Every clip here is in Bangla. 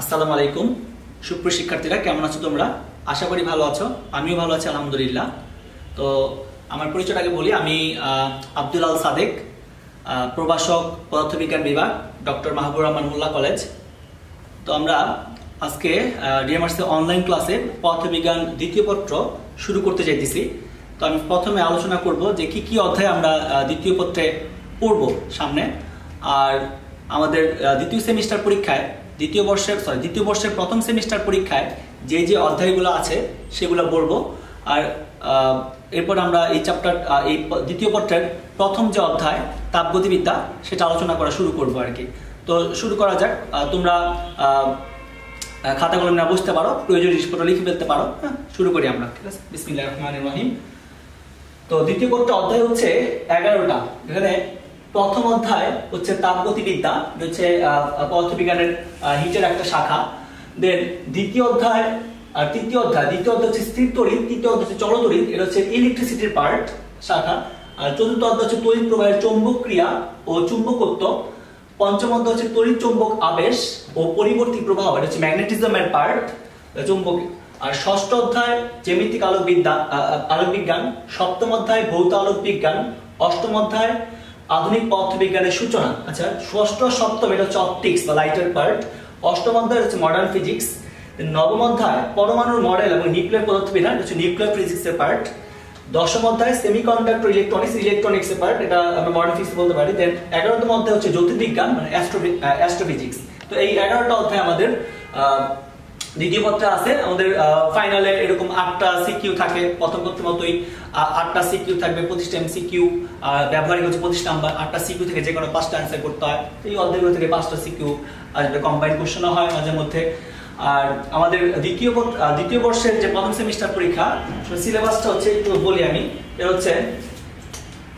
আসসালামু আলাইকুম। সুপ্রিয় শিক্ষার্থীরা, কেমন আছো তোমরা? আশা করি ভালো আছো। আমিও ভালো আছি, আলহামদুলিল্লাহ। তো আমার পরিচয়টা আগে বলি, আমি আব্দুল আল সাদেক প্রভাষক পদার্থবিজ্ঞান বিভাগ, ডক্টর মাহবুর রহমান মোল্লা কলেজ। তো আমরা আজকে ডিএমআরসি অনলাইন ক্লাসে পদার্থবিজ্ঞান দ্বিতীয় পত্র শুরু করতে চাইতেছি। তো আমি প্রথমে আলোচনা করব যে কি কি অধ্যায় আমরা দ্বিতীয় পত্রে পড়ব সামনে। আর আমাদের দ্বিতীয় সেমিস্টার পরীক্ষায় দ্বিতীয় বর্ষের সরি দ্বিতীয় বর্ষের প্রথম সেমিস্টার পরীক্ষায় যে যে অধ্যায়গুলো আছে সেগুলো পড়ব। আর এরপর আমরা এই চ্যাপ্টার এই দ্বিতীয় পত্রের প্রথম যে অধ্যায় তাপগতিবিদ্যা সেটা আলোচনা করা শুরু করব আর কি। তো শুরু করা যাক তোমরা খাতা কলম না বুঝতে পারো প্রয়োজনীয় জিনিসপত্র লিখে ফেলতে পারো। হ্যাঁ শুরু করি আমরা। ঠিক আছে বিসমিল্লাহির রহমানির রহিম। তো দ্বিতীয় পত্র অধ্যায় হচ্ছে এগারোটা। এখানে প্রথম অধ্যায় হচ্ছে তাপগতিবিদ্যা হচ্ছে পদার্থবিজ্ঞানের হিটের একটা শাখা। দেন দ্বিতীয় অধ্যায়, আর তৃতীয় অধ্যায়, দ্বিতীয় অধ্যায় হচ্ছে স্থির তড়িৎ, তৃতীয় অধ্যায় হচ্ছে চলতড়িৎ, এটা হচ্ছে ইলেকট্রিসিটির পার্ট শাখা। আর চতুর্থ অধ্যায় হচ্ছে তড়িৎ প্রবাহের চৌম্বক ক্রিয়া ও চুম্বকত্ব। পঞ্চম অধ্যায় হচ্ছে তড়িৎ চৌম্বক আবেশ ও পরিবর্তী প্রবাহ, এটা হচ্ছে ম্যাগনেটিজমের পার্ট চুম্বক। আর ষষ্ঠ অধ্যায়, জ্যামিতিক আলোক বিদ্যা আলোক বিজ্ঞান সপ্তম অধ্যায়, ভৌত আলোক বিজ্ঞান অষ্টম অধ্যায় আধুনিক পদার্থবিজ্ঞানের সূচনা। আচ্ছা ষষ্ঠ, সপ্তম, এটা হচ্ছে অপটিক্স বা লাইটের পার্ট অষ্টম অধ্যায় হচ্ছে মডার্ন ফিজিক্স নবম অধ্যায়, পরমাণুর মডেল এবং নিউক্লিয়ার পদার্থবিজ্ঞান এটা হচ্ছে নিউক্লিয়ার ফিজিক্স এর পার্ট দশম অধ্যায় সেমিকন্ডাক্টর ইলেকট্রনিক্স ইলেকট্রনিক্স এর পার্ট এটা আমরা মডার্ন ফিজিক্স বলতে পারি. দেন এগারোতম অধ্যায় হচ্ছে জ্যোতির্বিজ্ঞান মানে অ্যাস্ট্রোফিজিক্স তো এই এগারোটা অধ্যায় আমাদের দ্বিতীয় পত্রে আছে, আমাদের ফাইনালে এরকম আটটা সিকিউ থাকে। প্রথম পত্রের মতোই আটটা সিকিউ থাকবে পঁচিশটা এমসিকিউ ব্যবহারিক হচ্ছে পঁচিশ নাম্বার আটটা সিকিউ থেকে যে কোনো পাঁচটা অ্যান্সার করতে হয়। এই অধ্যায়গুলো থেকে পাঁচটা সিকিউ আসবে কম্বাইন কোশ্চেনও হয় মাঝে মধ্যে। আর আমাদের দ্বিতীয় দ্বিতীয় বর্ষের যে প্রথম সেমিস্টার পরীক্ষা সিলেবাসটা হচ্ছে একটু বলি আমি। এটা হচ্ছে,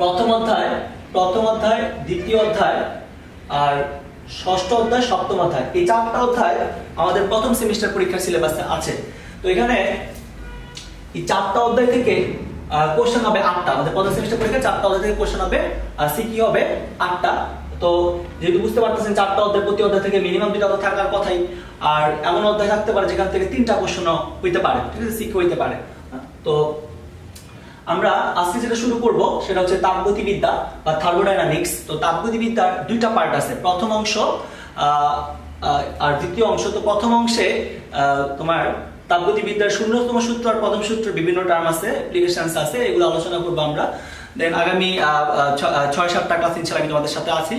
প্রথম অধ্যায় প্রথম অধ্যায়, দ্বিতীয় অধ্যায়, আর ষষ্ঠ অধ্যায়, সপ্তম অধ্যায়। এই চারটা অধ্যায় আমাদের প্রথম সেমিস্টার পরীক্ষার সিলেবাসে আছে। তো এখানে এই চারটা অধ্যায় থেকে কোশ্চেন হবে আটটা। আমাদের প্রথম সেমিস্টার পরীক্ষা, চারটা অধ্যায় থেকে কোশ্চেন হবে, আর সিকি হবে? আটটা। তো যেহেতু বুঝতে পারতেছেন, চারটা অধ্যায় প্রতি অধ্যায় থেকে মিনিমাম দুটা অধ্যায় থাকার কথাই, আর এমন অধ্যায় থাকতে পারে যেখান থেকে তিনটা কোশ্চেন হইতে পারে। ঠিক আছে? সিকি হইতে পারে? তো আমরা আজকে যেটা শুরু করব সেটা হচ্ছে তাপগতিবিদ্যা বা থার্মোডাইনামিক্স তো তাপগতিবিদ্যার দুইটা পার্ট আছে। প্রথম অংশ আর দ্বিতীয় অংশ। তো প্রথম অংশে তোমার তাপগতিবিদ্যার শূন্যতম সূত্র আর প্রথম সূত্র বিভিন্ন টার্ম আছে অ্যাপ্লিকেশনস আছে, এগুলো আলোচনা করব আমরা। দেন আগামী ছয় সাতটা ক্লাস ইনশাল্লাহ আমি তোমাদের সাথে আছি।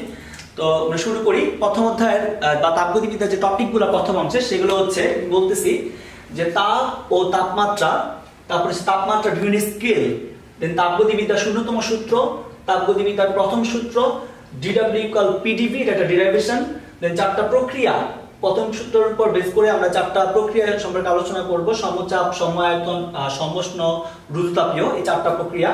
তো আমরা শুরু করি। প্রথম অধ্যায়ের বা তাপগতিবিদ্যার যে টপিকগুলো প্রথম অংশে, সেগুলো হচ্ছে, বলতেছি যে তাপ ও তাপমাত্রা তারপরে তাপমাত্রা বিভিন্ন স্কেল দেন তাপগতিবিদ্যার শূন্যতম সূত্র তাপগতিবিদ্যার প্রথম সূত্র ডিডব্লিউ ইকুয়াল পিডিভি এটা একটা ডেরিভেশন দেন চারটা প্রক্রিয়া প্রথম সূত্রের উপর বেস করে আমরা চারটা প্রক্রিয়া সম্পর্কে আলোচনা করব সমচাপ সময়ায়তন আহ, সমষ্ণ রুদ্রতাপীয় এই চারটা প্রক্রিয়া।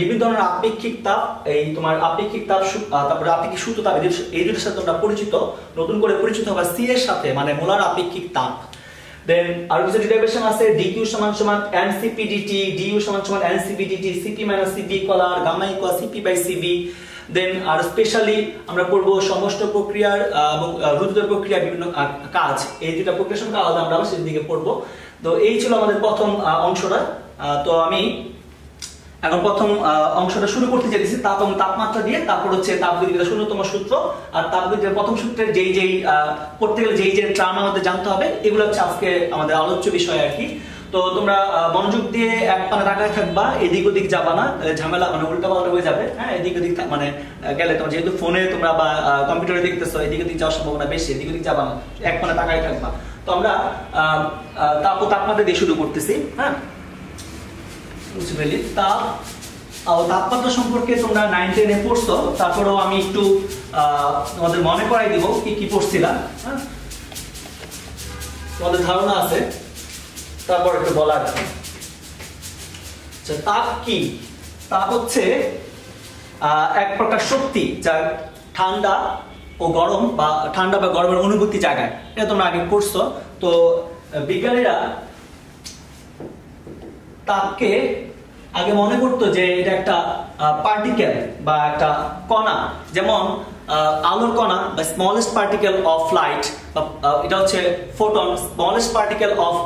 বিভিন্ন ধরনের আপেক্ষিক তাপ এই তোমার আপেক্ষিক তাপ তারপরে আপেক্ষিক সূত্র তাপ এই দুটোর সাথে তোমরা পরিচিত। নতুন করে পরিচিত হবে সি এর সাথে মানে মোলার আপেক্ষিক তাপ। দেন আর কিছু ডেরিভেশন আছে dq সমান সমান mcp dt du সমান সমান ncp dt cp cv equal R gamma equal cp by cv then R specially আমরা করব সমষ্ট প্রক্রিয়ার এবং রুদ্র প্রক্রিয়া বিভিন্ন কাজ। এই দুটা প্রক্রিয়া সম্পর্কে আলাদা আমরা সেদিকে পড়ব। তো এই ছিল আমাদের প্রথম অংশটা। তো আমি এখন প্রথম অংশটা শুরু করতে চাইছি তাপ এবং তাপমাত্রা দিয়ে, তারপর হচ্ছে তাপগতিবিদ্যার শূন্যতম সূত্র, আর তাপগতিবিদ্যার প্রথম সূত্রের যেই যেই পড়তে গেলে যেই যে ট্রাম আমাদের জানতে হবে, এগুলো হচ্ছে আজকে আমাদের আলোচ্য বিষয় আর কি। তো তোমরা মনোযোগ দিয়ে এক পানে তাকায় থাকবা, এদিক ওদিক যাবা না ঝামেলা মানে উল্টা পাল্টা হয়ে যাবে হ্যাঁ এদিক ওদিক মানে গেলে তোমার যেহেতু ফোনে তোমরা বা কম্পিউটারে দেখতেছো, এদিক ওদিক যাওয়ার সম্ভাবনা বেশি, এদিক ওদিক যাবা না, এক পানে তাকায় থাকবা। তো আমরা তাপ তাপমাত্রা দিয়ে শুরু করতেছি হ্যাঁ। বুঝতে তাপ তাপমাত্রা সম্পর্কে তোমরা নাইন টেনে পড়ছো তারপরেও আমি একটু তোমাদের মনে করাই দিব কি কি পড়ছিলাম হ্যাঁ? তোমাদের ধারণা আছে তারপর একটু বলা আছে আচ্ছা, তাপ কি? তাপ হচ্ছে এক প্রকার শক্তি যা ঠান্ডা ও গরম বা ঠান্ডা বা গরমের অনুভূতি জায়গায় এটা তোমরা আগে পড়ছো তো বিজ্ঞানীরা তাপকে আগে মনে করতো যে এটা একটা পার্টিকেল বা একটা কণা। যেমন আলোর কণা বা স্মলেস্ট পার্টিকেল অফ লাইট এটা হচ্ছে photon smallest particle of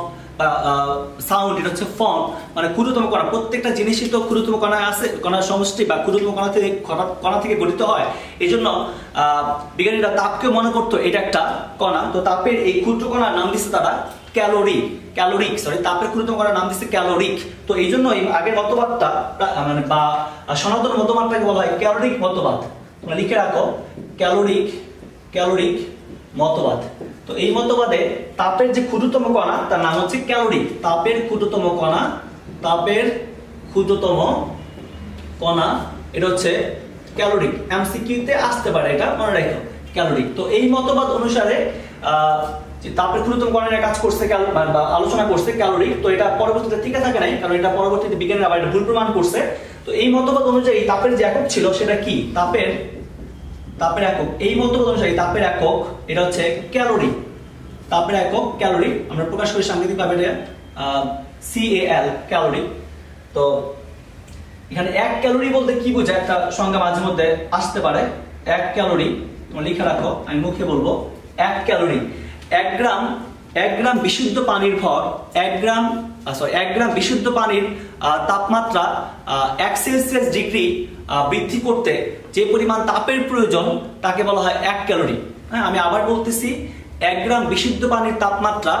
sound এটা হচ্ছে ফর্ম মানে ক্ষুদ্রতম কণা। প্রত্যেকটা জিনিসই তো ক্ষুদ্রতম কণায় আছে, কণার সমষ্টি বা ক্ষুদ্রতম কণা থেকে কণা থেকে গঠিত হয়। এই জন্য বিজ্ঞানীরা তাপকে মনে করতো এটা একটা কণা। তো তাপের এই ক্ষুদ্র কণার নাম দিচ্ছে তারা ক্যালোরি, ক্যালোরিক সরি তাপের ক্ষুদ্রতম কণার নাম দিচ্ছে ক্যালোরিক। তো এই জন্য আগের মতবাদটা মানে বা সনাতন মতবাদটাকে বলা হয় ক্যালোরিক মতবাদ। তোমরা লিখে রাখো, ক্যালোরিক ক্যালোরিক মতবাদ। তো এই মতবাদে তাপের যে ক্ষুদ্রতম কণা, তার নাম হচ্ছে ক্যালোরি তাপের ক্ষুদ্রতম কণা, তাপের ক্ষুদ্রতম কণা, এটা হচ্ছে ক্যালোরিক। এমসিকিউতে আসতে পারে এটা, মনে রাখো, ক্যালোরিক। তো এই মতবাদ অনুসারে যে তাপের ক্ষুদ্রতম কণা নিয়ে কাজ করছে বা আলোচনা করছে ক্যালোরি, তো এটা পরবর্তীতে টিকে থাকে নাই, কারণ এটা পরবর্তীতে বিজ্ঞানীরা আবার এটা ভুল প্রমাণ করছে। তো এই মতবাদ অনুযায়ী তাপের যে একক ছিল সেটা কি? তাপের তাপের একক। এই মতবাদ অনুসারে তাপের একক, এটা হচ্ছে ক্যালোরি। তাপের একক, ক্যালোরি, আমরা প্রকাশ করি সাংকেতিক ভাবে এটা সিএএল ক্যালোরি। তো এখানে এক ক্যালোরি বলতে কি বোঝায়? একটা সংজ্ঞা মাঝে মধ্যে আসতে পারে। এক ক্যালোরি, তোমরা লিখে রাখো, আমি মুখে বলব। এক ক্যালোরি। এক গ্রাম এক গ্রাম বিশুদ্ধ পানির ভর, এক গ্রাম সরি এক গ্রাম বিশুদ্ধ পানির তাপমাত্রা এক সেলসিয়াস ডিগ্রি বৃদ্ধি করতে যে পরিমাণ তাপের প্রয়োজন, তাকে বলা হয় এক ক্যালোরি। হ্যাঁ আমি আবার বলতেছি, এক গ্রাম বিশুদ্ধ পানির তাপমাত্রা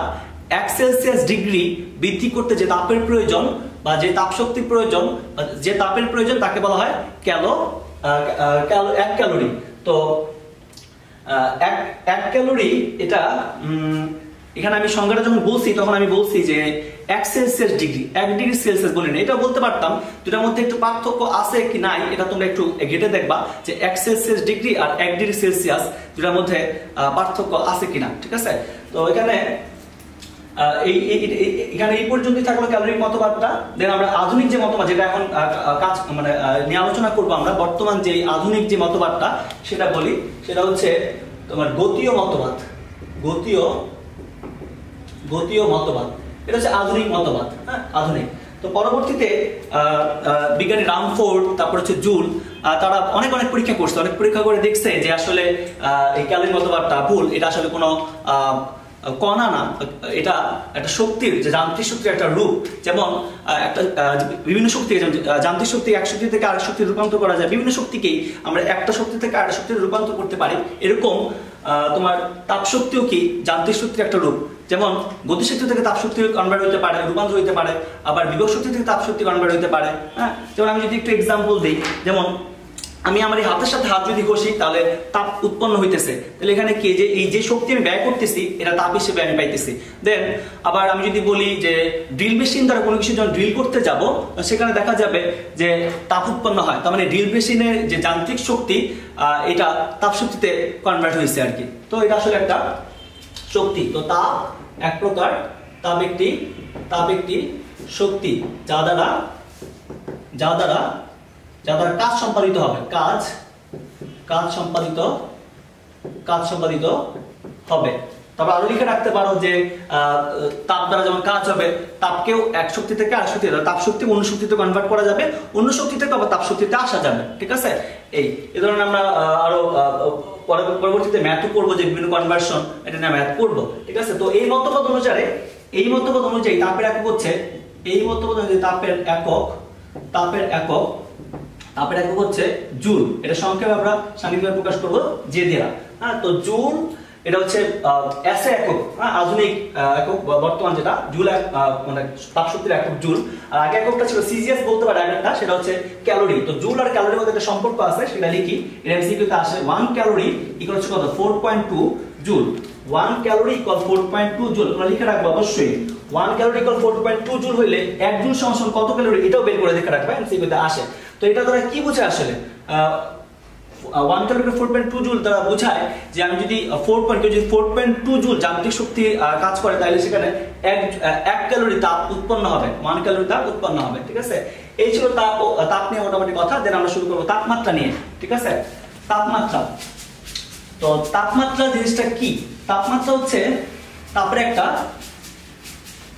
এক সেলসিয়াস ডিগ্রি বৃদ্ধি করতে যে তাপের প্রয়োজন বা যে তাপশক্তির প্রয়োজন যে তাপের প্রয়োজন, তাকে বলা হয় ক্যালো, এক ক্যালোরি। তো এক এক ক্যালোরি এটা এখানে আমি সংজ্ঞাটা যখন বলছি, তখন আমি বলছি যে এক সেলসিয়াস ডিগ্রি, এক ডিগ্রি সেলসিয়াস বলি না এটা বলতে পারতাম দুটার মধ্যে একটু পার্থক্য আছে কি নাই, এটা তোমরা একটু ঘেটে দেখবা যে এক সেলসিয়াস ডিগ্রি আর এক ডিগ্রি সেলসিয়াস দুটার মধ্যে পার্থক্য আছে কিনা ঠিক আছে? তো এখানে এই এখানে এই পর্যন্তই থাকল ক্যালোরিক মতবাদটা। দেন আমরা আধুনিক যে মতবাদ, যেটা এখন কাজ মানে নিয়ে আলোচনা করব আমরা, বর্তমান যে আধুনিক যে মতবাদটা, সেটা বলি। সেটা হচ্ছে তোমার গতীয় মতবাদ। গতীয় গতীয় মতবাদ। এটা হচ্ছে আধুনিক মতবাদ হ্যাঁ আধুনিক। তো পরবর্তীতে বিজ্ঞানী রামফোর্ড, তারপর হচ্ছে জুল তারা অনেক অনেক পরীক্ষা করছে। অনেক পরীক্ষা করে দেখছে যে আসলে এই ক্যালোরি মতবাদটা ভুল। এটা আসলে কোনো কণা না, এটা একটা শক্তির, যে যান্ত্রিক শক্তির একটা রূপ। যেমন একটা বিভিন্ন শক্তি যান্ত্রিক শক্তি এক শক্তি থেকে আরেক শক্তি রূপান্তর করা যায়। বিভিন্ন শক্তিকেই আমরা একটা শক্তি থেকে আরেক শক্তির রূপান্তর করতে পারি। এরকম তোমার তাপ শক্তিও কি যান্ত্রিক শক্তির একটা রূপ। যেমন, গতিশক্তি থেকে তাপ শক্তি কনভার্ট হতে পারে, রূপান্তর হতে পারে, আবার বিভব শক্তি থেকে তাপ শক্তি কনভার্ট হতে পারে হ্যাঁ? যেমন আমি যদি একটু এক্সাম্পল দিই, যেমন আমি আমার এই হাতের সাথে হাত যদি ঘষি, তাহলে তাপ উৎপন্ন হইতেছে। তাহলে এখানে কি যে, এই যে শক্তি আমি ব্যয় করতেছি, এটা তাপ হিসেবে আমি পাইতেছি। দেন আবার আমি যদি বলি যে ড্রিল মেশিন দ্বারা কোনো কিছু যখন ড্রিল করতে যাব, সেখানে দেখা যাবে যে, তাপ উৎপন্ন হয়। তার মানে ড্রিল মেশিনের যে যান্ত্রিক শক্তি এটা তাপ শক্তিতে কনভার্ট হয়েছে আর কি। তো এটা আসলে একটা শক্তি। তো তাপ এক প্রকার, তাপ একটি তাপ একটি শক্তি, যা দ্বারা যা দ্বারা যা দ্বারা কাজ সম্পাদিত হবে। কাজ কাজ সম্পাদিত কাজ সম্পাদিত হবে। তবে আরও লিখে রাখতে পারো যে তাপ দ্বারা যেমন কাজ হবে, তাপকেও এক শক্তি থেকে আর শক্তি তাপ শক্তি অন্য শক্তিতে কনভার্ট করা যাবে, অন্য শক্তি থেকে আবার তাপ শক্তিতে আসা যাবে। ঠিক আছে? এই, এ ধরনের আমরা আরও পরবর্তীতে ম্যাথও করব যে বিভিন্ন কনভার্সন এটা নিয়ে ম্যাথ করব। ঠিক আছে? তো এই মতবাদ অনুসারে, এই মতবাদ অনুযায়ী তাপের একক হচ্ছে, এই মতবাদ অনুযায়ী তাপের একক তাপের একক তাপের একক হচ্ছে জুল এটা সংক্ষেপে আমরা সাংকেতিকভাবে প্রকাশ করব যে দেয়া হ্যাঁ তো জুল এটা হচ্ছে এসে একক হ্যাঁ আধুনিক একক বর্তমান যেটা জুল মানে তাপশক্তির একক জুল আর আগে এককটা ছিল সিজিএস বলতে পারে আগেরটা সেটা হচ্ছে ক্যালোরি। তো জুল আর ক্যালোরির মধ্যে একটা সম্পর্ক আছে, সেটা লিখি। এর এমসিকিউতে আসে ওয়ান ক্যালোরি ইকুয়াল হচ্ছে কত? 4.2 joule. One calorie equal 4.2 joule. তোমরা লিখে রাখবে অবশ্যই। ওয়ান ক্যালোরি ইকুয়াল 4.2 জুল হইলে 1 জুল সমান কত ক্যালোরি এটাও বের করে দেখে রাখবে এমসিকিউতে আসে। তো এটা দ্বারা কি বোঝে আসলে? One calorie four point two joule তারা বোঝায় যে আমি যদি ফোর পয়েন্ট যদি ফোর পয়েন্ট টু জুল যান্ত্রিক শক্তি কাজ করে তাহলে সেখানে এক এক ক্যালোরি তাপ উৎপন্ন হবে ওয়ান ক্যালোরি তাপ উৎপন্ন হবে, ঠিক আছে? এই ছিল তাপ তাপ নিয়ে মোটামুটি কথা দেন আমরা শুরু করব তাপমাত্রা নিয়ে, ঠিক আছে? তাপমাত্রা। তো তাপমাত্রা জিনিসটা কি? তাপমাত্রা হচ্ছে তাপের একটা,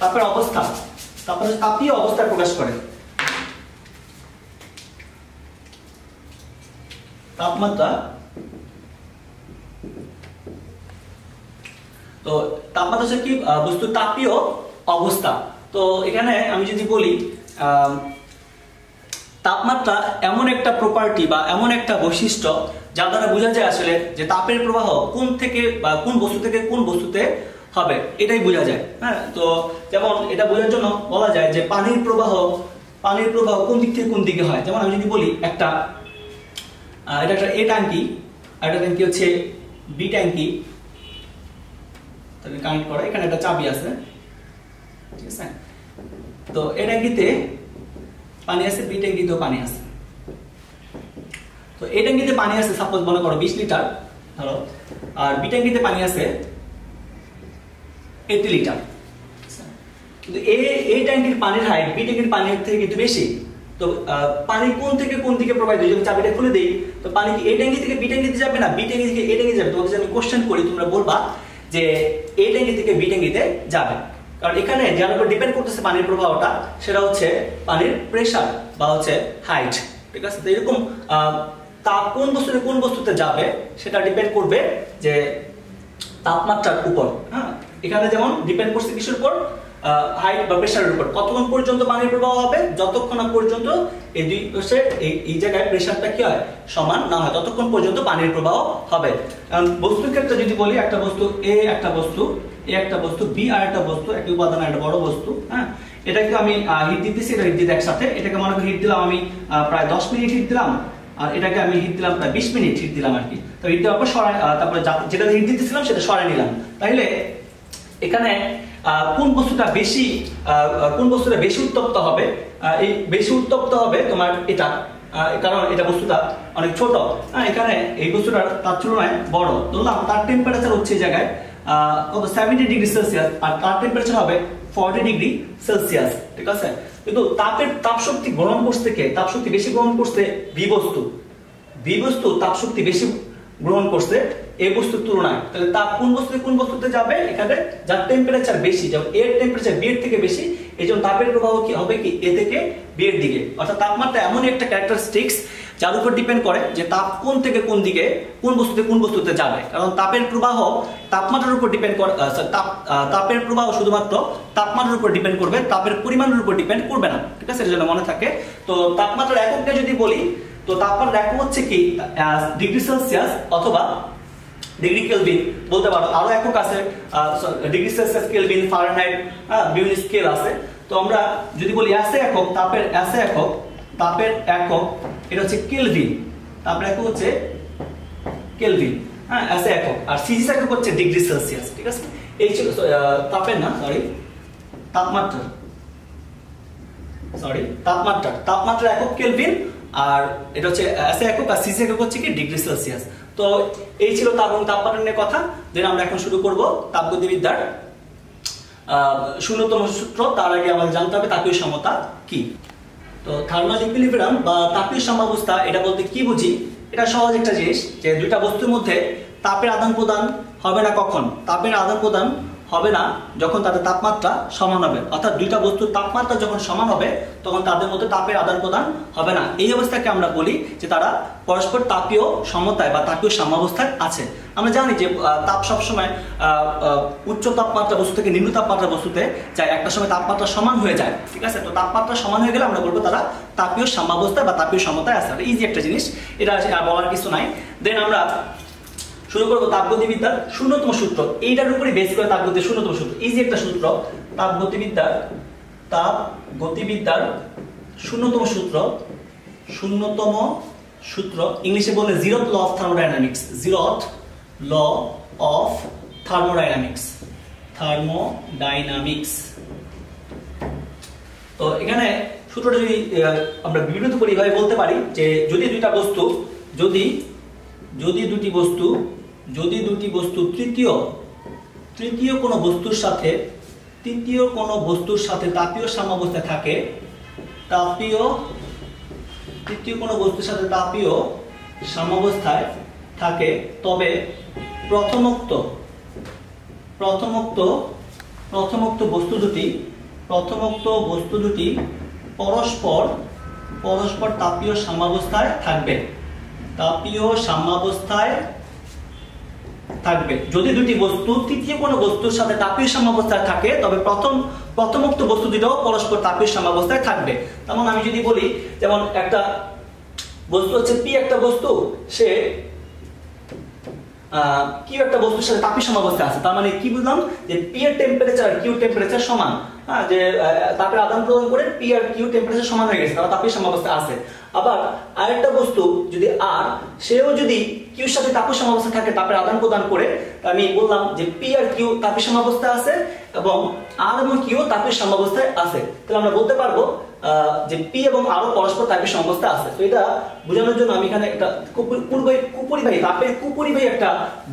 তাপের অবস্থা তারপরে তাপীয় অবস্থা প্রকাশ করে। তাপমাত্রা। তো তাপমাত্রা হচ্ছে কি বস্তু তাপীয় অবস্থা। তো এখানে আমি যদি বলি তাপমাত্রা এমন একটা প্রপার্টি বা এমন একটা বৈশিষ্ট্য যা দ্বারা বোঝা যায় আসলে যে তাপের প্রবাহ কোন থেকে বা কোন বস্তু থেকে কোন বস্তুতে হবে, এটাই বোঝা যায়। হ্যাঁ তো যেমন এটা বোঝার জন্য বলা যায় যে পানির প্রবাহ পানির প্রবাহ কোন দিক থেকে কোন দিকে হয়। যেমন আমি যদি বলি একটা এটা একটা এ ট্যাঙ্কি আর একটা ট্যাঙ্কি হচ্ছে বি ট্যাঙ্কি তাহলে কানেক্ট করা, এখানে একটা চাবি আছে। ঠিক আছে? তো এ ট্যাঙ্কিতে পানি আছে বি ট্যাঙ্কিতেও পানি আছে। তো এ ট্যাঙ্কিতে পানি আছে সাপোজ মনে করো বিশ লিটার, ধরো। আর বি ট্যাঙ্কিতে পানি আছে এইটি লিটার। কিন্তু এ এই ট্যাঙ্কির পানির হাইট বি ট্যাঙ্কির পানির থেকে কিন্তু বেশি। তো পানি কোন থেকে কোন দিকে প্রবাহিত? যদি চাবিটা খুলে দেই। তো পানি কি এ ট্যাঙ্কি থেকে বি ট্যাঙ্কিতে যাবে না? বি ট্যাঙ্কি থেকে এ ট্যাঙ্কি যাবে। তোমাদের আমি কোশ্চেন করি, তোমরা বলবা যে এ ট্যাঙ্কি থেকে বি ট্যাঙ্কিতে যাবে। কারণ এখানে যার উপর ডিপেন্ড করতেছে পানির প্রবাহটা, সেটা হচ্ছে পানির প্রেসার বা হচ্ছে হাইট ঠিক আছে? এরকম তাপ কোন বস্তুতে কোন বস্তুতে যাবে, সেটা ডিপেন্ড করবে যে তাপমাত্রার উপর। হ্যাঁ? এখানে যেমন ডিপেন্ড করছে কিসের উপর? হাইট বা প্রেসারের উপর। কতক্ষণ পর্যন্ত পানির প্রবাহ হবে? যতক্ষণ না পর্যন্ত এই দুই পাশের এই এই জায়গায় প্রেসারটা কি হয়? সমান না হয়। ততক্ষণ পর্যন্ত পানির প্রবাহ হবে। কারণ বস্তুর ক্ষেত্রে যদি বলি, একটা বস্তু এ একটা বস্তু এ একটা বস্তু বি আর একটা বস্তু, একই উপাদান, একটা বড় বস্তু হ্যাঁ? এটাকে আমি হিট দিতেছি, এটা হিট দিতে একসাথে। এটাকে মনে করি হিট দিলাম আমি প্রায় দশ মিনিট হিট দিলাম, আর এটাকে আমি হিট দিলাম প্রায় বিশ মিনিট হিট দিলাম আর কি। তো হিট দেওয়ার পর সরাই তারপরে যেটা হিট দিতেছিলাম সেটা সরাই নিলাম। তাইলে এখানে কোন বস্তুটা বেশি কোন বস্তুটা বেশি উত্তপ্ত হবে? এই বেশি উত্তপ্ত হবে তোমার এটা কারণ এটা বস্তুটা অনেক ছোট। হ্যাঁ, এখানে এই বস্তুটা তার তুলনায় বড়। ধরলাম তার টেম্পারেচার হচ্ছে এই জায়গায় কত? সেভেন্টি ডিগ্রি সেলসিয়াস আর তার টেম্পারেচার হবে ফর্টি ডিগ্রি সেলসিয়াস ঠিক আছে? কিন্তু তাপের তাপ শক্তি গ্রহণ করতে কে? তাপ শক্তি বেশি গ্রহণ করতে বি বস্তু। বি বস্তু তাপ শক্তি বেশি গ্রহণ করছে এই বস্তুর তুলনায়। তাহলে তাপ কোন বস্তু থেকে কোন বস্তুতে যাবে? এখানে যার টেম্পারেচার বেশি, যেমন এর টেম্পারেচার বি এর থেকে বেশি, এই জন্য তাপের প্রবাহ কি হবে কি? এ থেকে বি এর দিকে। অর্থাৎ তাপমাত্রা এমন একটা ক্যারেক্টারিস্টিক্স যার উপর ডিপেন্ড করে যে তাপ কোন থেকে কোন দিকে, কোন বস্তুতে কোন বস্তুতে যাবে। কারণ তাপের প্রবাহ তাপমাত্রার উপর ডিপেন্ড করে তাপ তাপের প্রবাহ শুধুমাত্র তাপমাত্রার উপর ডিপেন্ড করবে, তাপের পরিমাণের উপর ডিপেন্ড করবে না। ঠিক আছে? যেন মনে থাকে। তো তাপমাত্রার এককটা যদি বলি, তো তাপমাত্রা একক হচ্ছে কি? ডিগ্রি সেলসিয়াস অথবা ডিগ্রি কেলভিন বলতে পারো, আরও একক আছে ডিগ্রি সেলসিয়াস কেলভিন ফারেনহাইট বিভিন্ন স্কেল আছে। তো আমরা যদি বলি এসে একক, তাপের এসে একক, তাপের একক, এটা হচ্ছে কেলভিন তাপের একক হচ্ছে কেলভিন হ্যাঁ এসে একক। আর সিজিস একক হচ্ছে ডিগ্রি সেলসিয়াস ঠিক আছে? এই ছিল তাপের না সরি তাপমাত্রা সরি তাপমাত্রা তাপমাত্রা একক কেলভিন আর এটা হচ্ছে এসে একক, আর সিসি একক হচ্ছে কি? ডিগ্রি সেলসিয়াস তো এই ছিল তাপ এবং তাপমাত্রা কথা। দেন আমরা এখন শুরু করব তাপগতিবিদ্যার শূন্যতম সূত্র। তার আগে আমাদের জানতে হবে তাপীয় সমতা কি। তো থার্মাল ইকুইলিব্রিয়াম বা তাপীয় সাম্যাবস্থা এটা বলতে কি বুঝি? এটা সহজ একটা জিনিস যে দুইটা বস্তুর মধ্যে তাপের আদান প্রদান হবে না কখন? তাপের আদান প্রদান হবে না যখন তাদের তাপমাত্রা সমান হবে। অর্থাৎ দুইটা বস্তুর তাপমাত্রা যখন সমান হবে, তখন তাদের মধ্যে তাপের আদান প্রদান হবে না। এই অবস্থাকে আমরা বলি যে তারা পরস্পর তাপীয় সমতায় বা তাপীয় সাম্যাবস্থায় আছে। আমরা জানি যে তাপ সবসময় উচ্চ তাপমাত্রা বস্তু থেকে নিম্ন তাপমাত্রা বস্তুতে যায়। একটা সময় তাপমাত্রা সমান হয়ে যায়, ঠিক আছে? তো তাপমাত্রা সমান হয়ে গেলে আমরা বলব তারা তাপীয় সাম্যাবস্থায় বা তাপীয় সমতায় আছে। ইজি একটা জিনিস, এটা বলার কিছু নাই। দেন আমরা শুরু করব তাপগতিবিদ্যার শূন্যতম সূত্র। এইটার উপরে বেস করে তাপগতির শূন্যতম সূত্র। ইজি একটা সূত্র। তাপগতিবিদ্যার তাপ গতিবিদ্যার শূন্যতম সূত্র। শূন্যতম সূত্র। ইংলিশে বলে zeroth law of thermodynamics zeroth law of thermodynamics thermodynamics তো এখানে সূত্রটা যদি আমরা বিবৃত করি এভাবে বলতে পারি যে যদি দুইটা বস্তু, যদি যদি দুটি বস্তু যদি দুটি বস্তু তৃতীয় তৃতীয় কোনো বস্তুর সাথে, তৃতীয় কোনো বস্তুর সাথে তাপীয় সাম্যাবস্থায় থাকে, তাপীয়, তৃতীয় কোনো বস্তুর সাথে তাপীয় সাম্যাবস্থায় থাকে, তবে প্রথমোক্ত প্রথমোক্ত প্রথমোক্ত বস্তু দুটি, প্রথমোক্ত বস্তু দুটি পরস্পর পরস্পর তাপীয় সাম্যাবস্থায় থাকবে। তাপীয় সাম্যাবস্থায় থাকবে। যদি দুটি বস্তু, তৃতীয় কোনো বস্তুর সাথে তাপীয় সাম্যাবস্থায় থাকে, তবে প্রথম, প্রথমোক্ত বস্তু দুটাও পরস্পর তাপীয় সাম্যাবস্থায় থাকবে। তেমন আমি যদি বলি, যেমন একটা বস্তু হচ্ছে পি একটা বস্তু, সে কি একটা বস্তুর সাথে তাপীয় সাম্যাবস্থায় আছে। তার মানে কি বুঝলাম? যে পি এর টেম্পারেচার কিউ টেম্পারেচার সমান। হ্যাঁ যে তাপের আদান প্রদান করে পি আর কিউ টেম্পারেচার সমান হয়ে গেছে তারা তাপীয় সমাবস্থা আছে। আবার আরেকটা বস্তু, যদি আর সেও যদি কিউর সাথে তাপীয় সাম্যাবস্থা থাকে, তাপের আদান প্রদান করে আমি বললাম যে পি আর কিউ তাপীয় সমাবস্থা আছে এবং আর এবং কিউ তাপীয় সাম্যাবস্থায় আছে। তাহলে আমরা বলতে পারব যে পি এবং আরও পরস্পর তাপের সমস্যা আছে। তো এটা বোঝানোর জন্য আমি এখানে একটা কুপরিবাহী তাপের কুপরিবাহী একটা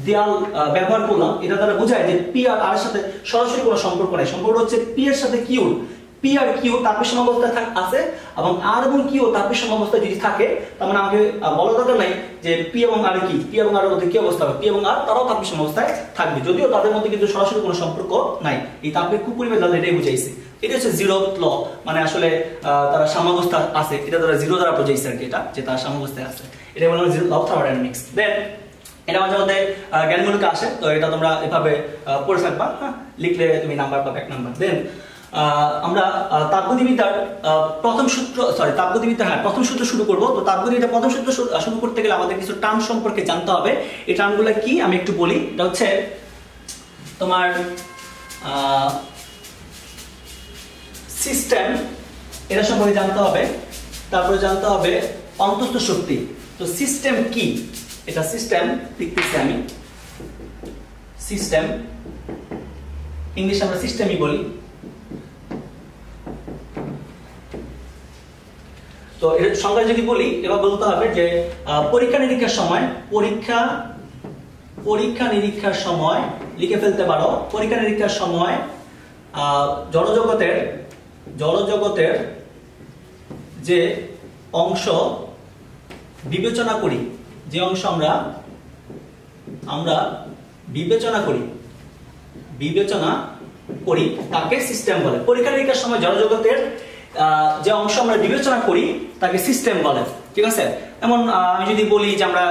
দেয়াল ব্যবহার করলাম। এটা দ্বারা বোঝায় যে পি আর আর সাথে সরাসরি কোনো সম্পর্ক নাই। সম্পর্ক হচ্ছে পি এর সাথে কিউর। পি আর কিউ তাপের সমাবস্থায় আছে, এবং আর এবং কিউ তাপের সমাবস্থায় যদি থাকে, তার মানে আমাকে বলা দরকার নাই যে পি এবং আর কি। পি এবং আর মধ্যে কি অবস্থা হবে? পি এবং আর তারাও সমাবস্থায় থাকবে। যদিও তাদের মধ্যে কিন্তু সরাসরি কোনো সম্পর্ক নাই। এই তাপের এটাই বুঝাইছে। এটা হচ্ছে জিরো ল মানে আসলে তারা আছে। এটা দ্বারা জিরো দ্বারা বুঝাইছে আর কি এটা, যে তারা আছে। এটা বলা জিরো থার্মোডাইনামিক্স দেন এটা মাঝে মধ্যে জ্ঞানমূলক আসে, তো এটা তোমরা এভাবে পড়ে থাকবা হ্যাঁ? লিখলে তুমি নাম্বার পাবে এক নাম্বার দেন আমরা তাপগতিবিদ্যার প্রথম সূত্র সরি তাপগতিবিদ্যার হ্যাঁ প্রথম সূত্র শুরু করব। তো তাপগতিবিদ্যার প্রথম সূত্র শুরু করতে গেলে আমাদের কিছু টার্ম সম্পর্কে জানতে হবে। এই টার্মগুলো কি? আমি একটু বলি। এটা হচ্ছে তোমার সিস্টেম এটা সম্পর্কে জানতে হবে। তারপরে জানতে হবে অন্তস্থ শক্তি। তো সিস্টেম কি? এটা সিস্টেম লিখতেছি আমি। সিস্টেম ইংলিশ আমরা সিস্টেমই বলি। তো এর সংজ্ঞা যদি বলি, এবার বলতে হবে যে পরীক্ষা নিরীক্ষার সময়, পরীক্ষা পরীক্ষা নিরীক্ষার সময়, লিখে ফেলতে পারো, পরীক্ষা নিরীক্ষার সময় জড়জগতের জড়জগতের যে অংশ বিবেচনা করি, যে অংশ আমরা আমরা বিবেচনা করি বিবেচনা করি, তাকে সিস্টেম বলে। পরীক্ষা নিরীক্ষার সময় জড়জগতের যে অংশ আমরা বিবেচনা করি, তাকে সিস্টেম বলে, ঠিক আছে? এমন আমি যদি বলি যে আমরা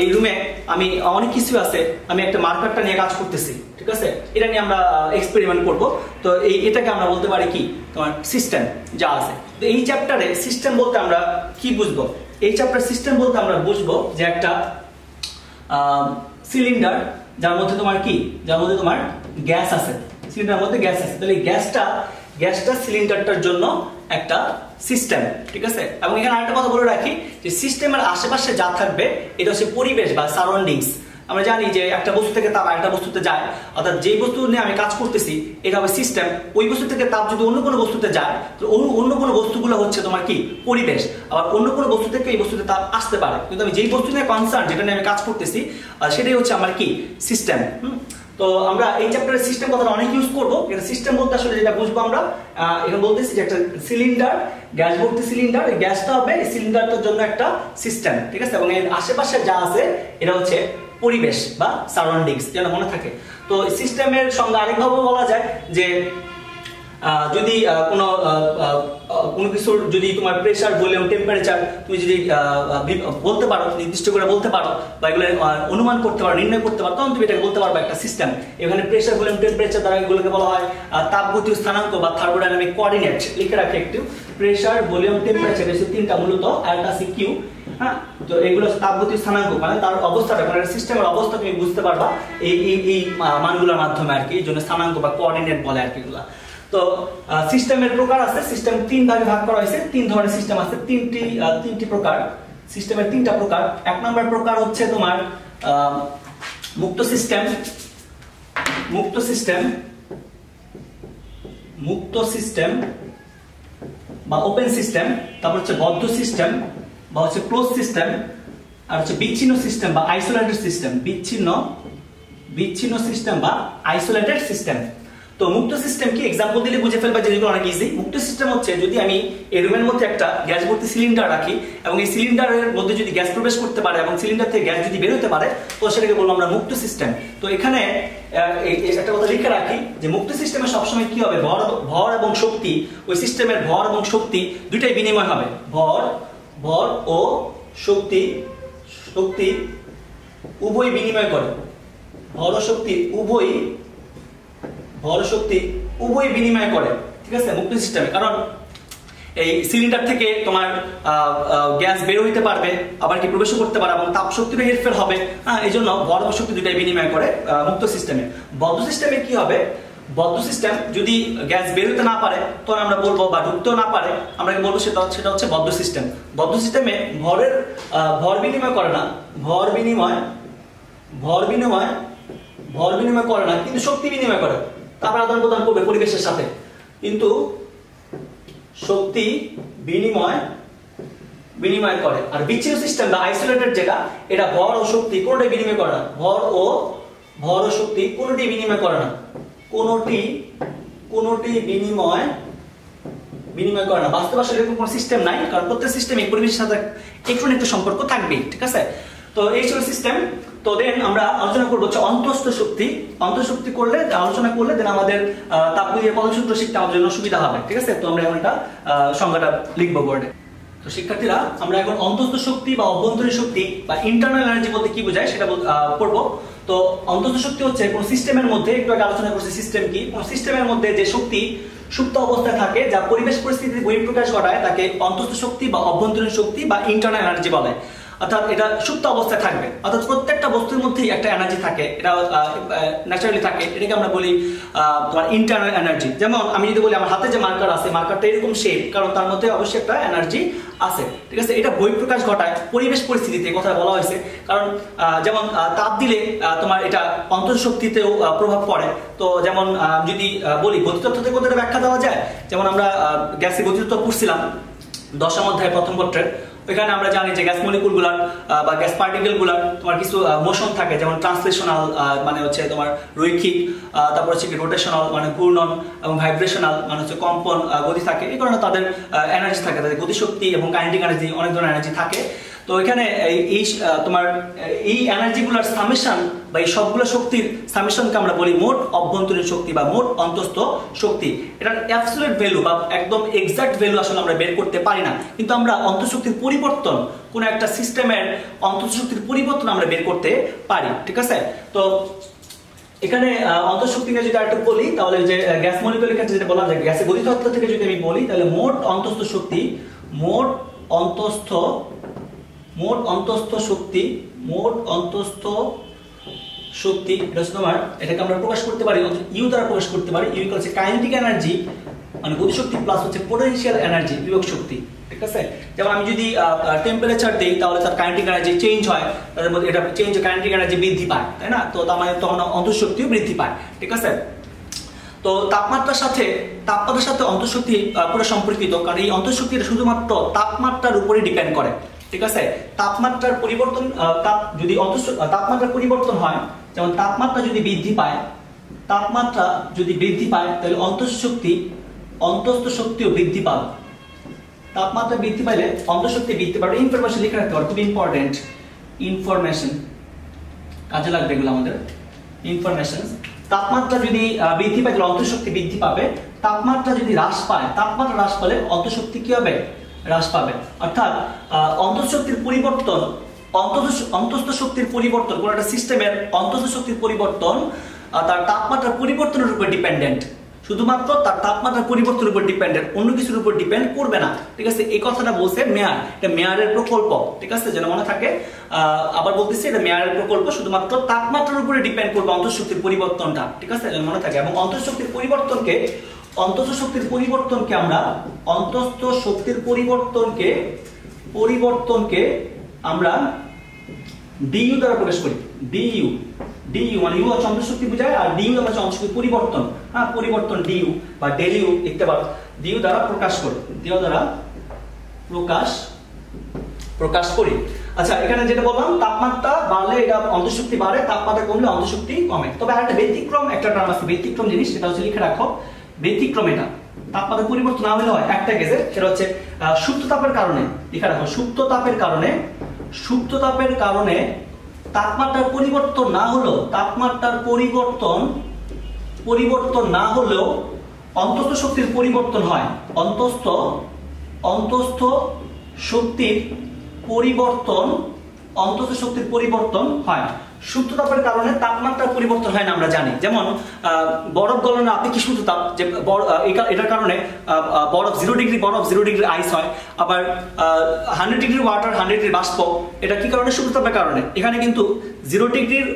এই রুমে আমি, অনেক কিছু আছে, আমি একটা মার্কারটা নিয়ে কাজ করতেছি, ঠিক আছে? এটা নিয়ে আমরা এক্সপেরিমেন্ট করব। তো এই, এটাকে আমরা বলতে পারি কি? তোমার সিস্টেম যা আছে। তো এই চ্যাপ্টারে সিস্টেম বলতে আমরা কি বুঝব? এই চ্যাপ্টার সিস্টেম বলতে আমরা বুঝব যে একটা সিলিন্ডার যার মধ্যে তোমার কি? যার মধ্যে তোমার গ্যাস আছে। সিলিন্ডারের মধ্যে গ্যাস আছে। তাহলে গ্যাসটা গ্যাসটা সিলিন্ডারটার জন্য একটা সিস্টেম, ঠিক আছে? এবং এখানে আরেকটা কথা বলে রাখি যে সিস্টেমের আশেপাশে যা থাকবে, এটা হচ্ছে পরিবেশ বা সারাউন্ডিংস আমরা জানি যে একটা বস্তু থেকে তাপ আরেকটা বস্তুতে যায়, অর্থাৎ যে বস্তু নিয়ে আমি কাজ করতেছি, এটা হবে সিস্টেম ওই বস্তু থেকে তাপ যদি অন্য কোনো বস্তুতে যায়, তো অন্য কোনো বস্তুগুলো হচ্ছে তোমার কি? পরিবেশ। আবার অন্য কোনো বস্তু থেকে এই বস্তুতে তাপ আসতে পারে। কিন্তু আমি যেই বস্তু নিয়ে কনসার্ন যেটা নিয়ে আমি কাজ করতেছি সেটাই হচ্ছে আমার কি? সিস্টেম তো আমরা এই চ্যাপ্টারের সিস্টেম কথাটা অনেক ইউজ করব এটা সিস্টেম বলতে আসলে যেটা বুঝব আমরা এখানে বলতেছি যে একটা সিলিন্ডার গ্যাস ভর্তি সিলিন্ডার এই গ্যাসটা হবে এই সিলিন্ডারটার জন্য একটা সিস্টেম ঠিক আছে? এবং এর আশেপাশে যা আছে, এটা হচ্ছে পরিবেশ বা সারাউন্ডিংস যেন মনে থাকে। তো সিস্টেমের সঙ্গে আরেকভাবে বলা যায় যে যদি কোনো কোনো কিছুর যদি তোমার প্রেশার ভলিউম টেম্পারেচার তুমি যদি বলতে পারো, নির্দিষ্ট করে বলতে পারো, বা এগুলো অনুমান করতে পারো, নির্ণয় করতে পারো, তখন তুমি এটাকে বলতে পারবে একটা সিস্টেম এখানে প্রেশার ভলিউম টেম্পারেচার দ্বারা এগুলোকে বলা হয় তাপগতীয় স্থানাঙ্ক বা থার্মোডাইনামিক কোঅর্ডিনেট লিখে রাখি একটু। প্রেশার ভলিউম টেম্পারেচার এসে তিনটা মূলত আরেকটা আছে কিউ হ্যাঁ? তো এগুলো তাপগতীয় স্থানাঙ্ক মানে তার অবস্থাটা মানে সিস্টেমের অবস্থা তুমি বুঝতে পারবা, এই এই মানগুলোর মাধ্যমে আর কি, এই জন্য স্থানাঙ্ক বা কোঅর্ডিনেট বলে আর কি এগুলা। তো সিস্টেমের প্রকার আছে, সিস্টেম তিন ভাগে ভাগ করা হয়েছে, তিন ধরনের সিস্টেম আছে, তিনটি তিনটি প্রকার, সিস্টেমের তিনটা প্রকার। এক নম্বর প্রকার হচ্ছে তোমার মুক্ত সিস্টেম মুক্ত সিস্টেম মুক্ত সিস্টেম বা ওপেন সিস্টেম, তারপর হচ্ছে বদ্ধ সিস্টেম বা হচ্ছে ক্লোজ সিস্টেম, আর হচ্ছে বিচ্ছিন্ন সিস্টেম বা আইসোলেটেড সিস্টেম। বিচ্ছিন্ন বিচ্ছিন্ন সিস্টেম বা আইসোলেটেড সিস্টেম। তো মুক্ত সিস্টেম কি এক্সাম্পল দিলে বুঝে ফেলবা যে অনেক ইজি মুক্ত সিস্টেম হচ্ছে যদি আমি এই রুমের মধ্যে একটা গ্যাস ভর্তি সিলিন্ডার রাখি এবং এই সিলিন্ডারের মধ্যে যদি গ্যাস প্রবেশ করতে পারে এবং সিলিন্ডার থেকে গ্যাস যদি বের হতে পারে, তো সেটাকে বলব আমরা মুক্ত সিস্টেম তো এখানে একটা কথা লিখে রাখি যে মুক্ত সিস্টেমে সবসময় কি হবে? ভর ভর এবং শক্তি, ওই সিস্টেমের ভর এবং শক্তি দুইটাই বিনিময় হবে। ভর ভর ও শক্তি শক্তি উভয় বিনিময় করে। ভর ও শক্তি উভয়ই ভর শক্তি উভয় বিনিময় করে, ঠিক আছে, মুক্ত সিস্টেমে কারণ এই সিলিন্ডার থেকে তোমার গ্যাস বের হইতে পারবে, আবার কি প্রবেশ করতে পারে এবং তাপ শক্তিরও হেরফের হবে। হ্যাঁ এই জন্য ভর শক্তি দুটাই বিনিময় করে মুক্ত সিস্টেমে বদ্ধ সিস্টেমে কি হবে? বদ্ধ সিস্টেম যদি গ্যাস বের হতে না পারে তখন আমরা বলব বা ঢুকতেও না পারে, আমরা কি বলব সেটা সেটা হচ্ছে বদ্ধ সিস্টেম বদ্ধ সিস্টেমে ভরের ভর বিনিময় করে না, ভর বিনিময় ভর বিনিময় ভর বিনিময় করে না, কিন্তু শক্তি বিনিময় করে। তারপর আদান প্রদান করবে পরিবেশের সাথে। কিন্তু শক্তি বিনিময় বিনিময় করে। আর বিচ্ছিন্ন সিস্টেম বা আইসোলেটেড যেটা, এটা ভর ও শক্তি কোনোটাই বিনিময় করে না। ভর ও ভর ও শক্তি কোনোটি বিনিময় করে না। কোনোটি কোনোটি বিনিময় বিনিময় করে না। বাস্তব আসলে এরকম কোনো সিস্টেম নাই, কারণ প্রত্যেক সিস্টেমে পরিবেশের সাথে একটু একটু সম্পর্ক থাকবেই, ঠিক আছে? তো এই ছিল সিস্টেম তো দেন আমরা আলোচনা করব হচ্ছে অন্তঃস্থ শক্তি। অন্তঃশক্তি করলে, আলোচনা করলে দেন আমাদের তাপবিদ্যা পদসূত্র শিখতে আমাদের জন্য সুবিধা হবে, ঠিক আছে? তো আমরা এখন এটা সংজ্ঞাটা লিখব বোর্ডে তো শিক্ষার্থীরা, আমরা এখন অন্তঃস্থ শক্তি বা অভ্যন্তরীণ শক্তি বা ইন্টারনাল এনার্জি বলতে কি বোঝায় সেটা পড়ব। তো অন্তঃস্থ শক্তি হচ্ছে কোন সিস্টেমের মধ্যে, একটু আগে আলোচনা করছি সিস্টেম কি, কোন সিস্টেমের মধ্যে যে শক্তি সুপ্ত অবস্থায় থাকে, যা পরিবেশ পরিস্থিতির বহিঃপ্রকাশ ঘটায়, তাকে অন্তঃস্থ শক্তি বা অভ্যন্তরীণ শক্তি বা ইন্টারনাল এনার্জি বলে। অর্থাৎ এটা সুপ্ত অবস্থায় থাকবে। অর্থাৎ প্রত্যেকটা বস্তুর মধ্যেই একটা এনার্জি থাকে। এটা ন্যাচারালি থাকে। এটাকে আমরা বলি তোমার ইন্টারনাল এনার্জি যেমন আমি যদি বলি, আমার হাতে যে মার্কার আছে মার্কারটা এরকম শেপ কারণ তার মধ্যে অবশ্যই একটা এনার্জি আছে। ঠিক আছে? এটা বহিঃপ্রকাশ ঘটায় পরিবেশ পরিস্থিতিতে কথা বলা হয়েছে। কারণ যেমন তাপ দিলে তোমার এটা অন্তঃশক্তিতেও প্রভাব পড়ে। তো যেমন যদি বলি, গতিতত্ত্ব থেকে ব্যাখ্যা দেওয়া যায়? যেমন আমরা গ্যাসের গতিতত্ত্ব পড়ছিলাম দশম অধ্যায় প্রথম পত্রের ওইখানে আমরা জানি যে গ্যাস মলিকুলগুলার বা গ্যাস পার্টিকেলগুলার তোমার কিছু মোশন থাকে, যেমন ট্রান্সলেশনাল মানে হচ্ছে তোমার রৈখিক তারপর হচ্ছে রোটেশনাল মানে ঘূর্ণন এবং ভাইব্রেশনাল মানে হচ্ছে কম্পন গতি থাকে। এই কারণে তাদের এনার্জি থাকে, তাদের গতিশক্তি এবং কাইনেটিক এনার্জি অনেক ধরনের এনার্জি থাকে। তো এখানে এই- তোমার, এই এনার্জি গুলার সামেশন বা এই সবগুলো শক্তির সামেশনকে আমরা বলি মোট অভ্যন্তরীণ শক্তি বা মোট অন্তস্থ শক্তি। এটার অ্যাবসলিউট ভ্যালু বা একদম এক্সাক্ট ভ্যালু আসলে আমরা বের করতে পারি না। কিন্তু আমরা অন্তঃশক্তির পরিবর্তন, কোন একটা সিস্টেমের অন্তঃশক্তির পরিবর্তন আমরা বের করতে পারি, ঠিক আছে? তো এখানে অন্তঃশক্তি নিয়ে যদি আরেকটু বলি, তাহলে যে গ্যাস মলিকুলের ক্ষেত্রে যেটা বললাম যে গ্যাসের গতিতত্ত্ব থেকে যদি আমি বলি, তাহলে মোট অন্তস্থ শক্তি, মোট অন্তস্থ মোট অন্তস্থ শক্তি, মোট অন্তস্থ শক্তি এটা হচ্ছে তোমার, এটাকে আমরা প্রকাশ করতে পারি ইউ দ্বারা প্রকাশ করতে পারি ইউ হচ্ছে কাইনেটিক এনার্জি মানে গতিশক্তি প্লাস হচ্ছে পোটেনশিয়াল এনার্জি বিভব শক্তি, ঠিক আছে? যেমন আমি যদি টেম্পারেচার দিই, তাহলে তার কাইনেটিক এনার্জি চেঞ্জ হয় তাদের মধ্যে এটা চেঞ্জ কাইনেটিক এনার্জি বৃদ্ধি পায়, তাই না? তো তার মানে তখন অন্তঃশক্তিও বৃদ্ধি পায়, ঠিক আছে? তো তাপমাত্রার সাথে তাপমাত্রার সাথে অন্তঃশক্তি পুরো সম্পর্কিত, কারণ এই অন্তঃশক্তিটা শুধুমাত্র তাপমাত্রার উপরে ডিপেন্ড করে, ঠিক আছে? তাপমাত্রার পরিবর্তন তাপ যদি অন্তঃ- তাপমাত্রার পরিবর্তন হয় যেমন তাপমাত্রা যদি বৃদ্ধি পায়, তাপমাত্রা যদি বৃদ্ধি পায়, তাহলে অন্তঃশক্তি, অন্তস্থ শক্তিও বৃদ্ধি পাবে। তাপমাত্রা বৃদ্ধি পাইলে অন্তঃশক্তি বৃদ্ধি পাবে। ইনফরমেশন লিখে রাখতে পারো, খুব ইম্পর্টেন্ট ইনফরমেশন কাজে লাগবে এগুলো আমাদের। ইনফরমেশন তাপমাত্রা যদি বৃদ্ধি পায়, তাহলে অন্তঃশক্তি বৃদ্ধি পাবে। তাপমাত্রা যদি হ্রাস পায়, তাপমাত্রা হ্রাস পেলে অন্তঃশক্তি কি হবে? হ্রাস পাবে। অর্থাৎ অন্তঃশক্তির পরিবর্তন অন্তস্থ শক্তির পরিবর্তন, কোন একটা সিস্টেমের অন্তস্থ শক্তির পরিবর্তন তার তাপমাত্রার পরিবর্তনের উপর ডিপেন্ডেন্ট। শুধুমাত্র তার তাপমাত্রার পরিবর্তনের উপর ডিপেন্ডেন্ট, অন্য কিছুর উপর ডিপেন্ড করবে না। ঠিক আছে? এই কথাটা বলছে মেয়ার। এটা মেয়ারের প্রকল্প। ঠিক আছে? যেন মনে থাকে। আবার বলতেছি এটা মেয়ারের প্রকল্প, শুধুমাত্র তাপমাত্রার উপরে ডিপেন্ড করবে অন্তঃশক্তির পরিবর্তনটা। ঠিক আছে? যেন মনে থাকে। এবং অন্তঃশক্তির পরিবর্তনকে অন্তঃস্থ শক্তির পরিবর্তনকে আমরা অন্তঃস্থ শক্তির পরিবর্তনকে পরিবর্তনকে আমরা ডিইউ দ্বারা প্রকাশ করি। ডিইউ ডিইউ মানে ইউ হচ্ছে অন্তঃশক্তি বোঝায়, আর ডিইউ হচ্ছে অন্তঃশক্তি পরিবর্তন। হ্যাঁ পরিবর্তন ডিইউ বা ডেলিউ লিখতে পারো। ডিইউ দ্বারা প্রকাশ করি। ডিইউ দ্বারা প্রকাশ প্রকাশ করি। আচ্ছা এখানে যেটা বললাম, তাপমাত্রা বাড়লে এটা অন্তঃশক্তি বাড়ে, তাপমাত্রা কমলে অন্তঃশক্তি কমে। তবে আর একটা ব্যতিক্রম, একটা টার্ম আছে, ব্যতিক্রম জিনিস, সেটা হচ্ছে লিখে রাখো, ব্যতিক্রম এটা। তাপমাত্রা পরিবর্তন না হলে হয়, একটা কেসে সেটা হচ্ছে সুপ্ত তাপের কারণে, লিখে রাখো, সুপ্ত তাপের কারণে সুপ্ত তাপের কারণে তাপমাত্রার পরিবর্তন না হলেও, তাপমাত্রার পরিবর্তন পরিবর্তন না হলেও অন্তস্থ শক্তির পরিবর্তন হয়। অন্তস্থ অন্তস্থ শক্তির পরিবর্তন, অন্তস্থ শক্তির পরিবর্তন হয়। সুপ্ত তাপের কারণে তাপমাত্রার পরিবর্তন হয় না আমরা জানি। যেমন বরফ গলনের আপেক্ষিক সুপ্ত তাপ? যে এটার কারণে বরফ জিরো ডিগ্রি বরফ জিরো ডিগ্রি আইস হয়। আবার hundred degree water hundred degree বাষ্প, এটা কি কারণে? সুপ্ত তাপের কারণে। এখানে কিন্তু জিরো ডিগ্রির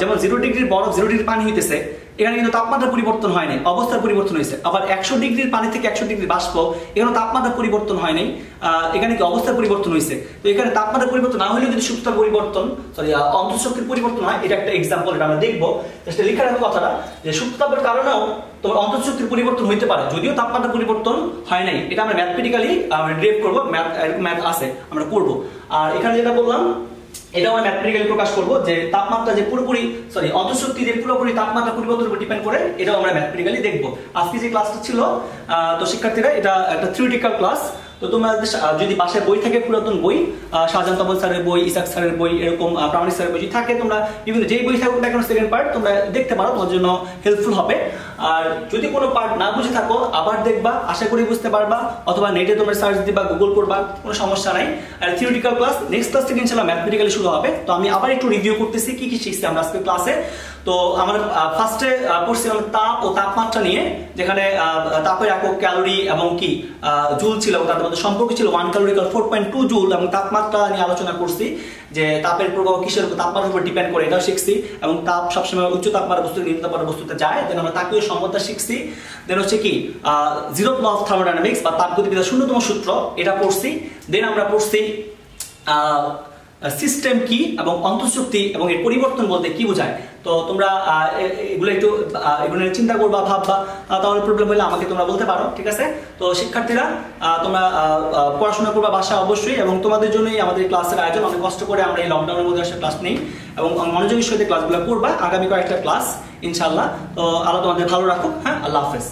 যেমন জিরো ডিগ্রির বরফ জিরো ডিগ্রি পানি হইতেছে এখানে কিন্তু তাপমাত্রা পরিবর্তন হয় নাই, অবস্থার পরিবর্তন হয়েছে। আবার একশো ডিগ্রির পানি থেকে একশো ডিগ্রি বাষ্প, এখানে তাপমাত্রা পরিবর্তন হয় নাই। এখানে কি অবস্থার পরিবর্তন হয়েছে? তো এখানে তাপমাত্রা পরিবর্তন না হলেও যদি সুপ্তার পরিবর্তন সরি অন্তঃশক্তির পরিবর্তন হয়, এটা একটা এক্সাম্পল এটা আমরা দেখব। সেটা লিখে রাখো কথাটা, যে সুপ্তাপের কারণেও তোমার অন্তঃশক্তির পরিবর্তন হইতে পারে, যদিও তাপমাত্রা পরিবর্তন হয় নাই। এটা আমরা ম্যাথমেটিক্যালি ড্রেভ করব ম্যাথ ম্যাথ আছে, আমরা করব। আর এখানে যেটা বললাম এটাও আমি ম্যাথমেটিক্যালি প্রকাশ করব যে তাপমাত্রা যে পুরোপুরি সরি অন্তঃশক্তি যে পুরোপুরি তাপমাত্রা পরিবর্তনের উপর ডিপেন্ড করে, এটাও আমরা ম্যাথমেটিক্যালি দেখব। আজকে যে ক্লাসটা ছিল তো শিক্ষার্থীরা, এটা একটা থিওরিটিক্যাল ক্লাস তো তোমরা যদি- বাসায় বই থাকে পুরাতন বই আহ, শাহজাহান তমল স্যারের বই ইসাক স্যারের বই এরকম প্রামাণিক স্যারের বই যদি থাকে তোমরা বিভিন্ন যেই বই থাকুক না কেন সেকেন্ড পার্ট তোমরা দেখতে পারো তোমার জন্য হেল্পফুল হবে। আর যদি কোনো পার্ট না বুঝে থাকো আবার দেখবা আশা করি বুঝতে পারবা অথবা নেটে তোমরা সার্চ দিবা গুগল করবা কোনো সমস্যা নাই। আর থিওরিটিক্যাল ক্লাস নেক্সট ক্লাস থেকে ইনশাআল্লাহ ম্যাথমেটিক্যালি শুরু হবে। তো আমি আবার একটু রিভিউ করতেছি কি কি শিখছি আমরা আজকে ক্লাসে তো আমরা ফার্স্টে পড়ছিলাম তাপ ও তাপমাত্রা নিয়ে, যেখানে তাপের একক ক্যালোরি এবং কি জুল ছিল তাদের মধ্যে সম্পর্ক ছিল one calorie four point two joule এবং তাপমাত্রা নিয়ে আলোচনা করছি, যে তাপের প্রভাব কিসের উপর, তাপমাত্রার উপর ডিপেন্ড করে এটাও শিখছি এবং তাপ সবসময় উচ্চ তাপমাত্রা বস্তু নিম্ন তাপমাত্রা বস্তুতে যায় দেন আমরা তাপীয় সমতা শিখছি দেন হচ্ছে কি জিরো অফ থার্মোডাইনামিক্স বা তাপগতিবিদ্যার শূন্যতম সূত্র, এটা পড়ছি দেন আমরা পড়ছি সিস্টেম কি এবং অন্তঃশক্তি এবং এর পরিবর্তন বলতে কি বোঝায়? তো তোমরা এগুলো একটু এগুলো নিয়ে চিন্তা করবা, ভাববা তাহলে প্রবলেম হলে আমাকে তোমরা বলতে পারো, ঠিক আছে? তো শিক্ষার্থীরা তোমরা পড়াশোনা করবা বাসায় অবশ্যই এবং তোমাদের জন্যই আমাদের ক্লাসের আয়োজন। অনেক কষ্ট করে আমরা এই লকডাউনের মধ্যে আসলে ক্লাস নেই এবং মনোযোগের সাথে ক্লাসগুলো করবা। আগামী কয়েকটা ক্লাস ইনশাল্লাহ তো আল্লাহ তোমাদের ভালো রাখুক হ্যাঁ? আল্লাহ হাফেজ।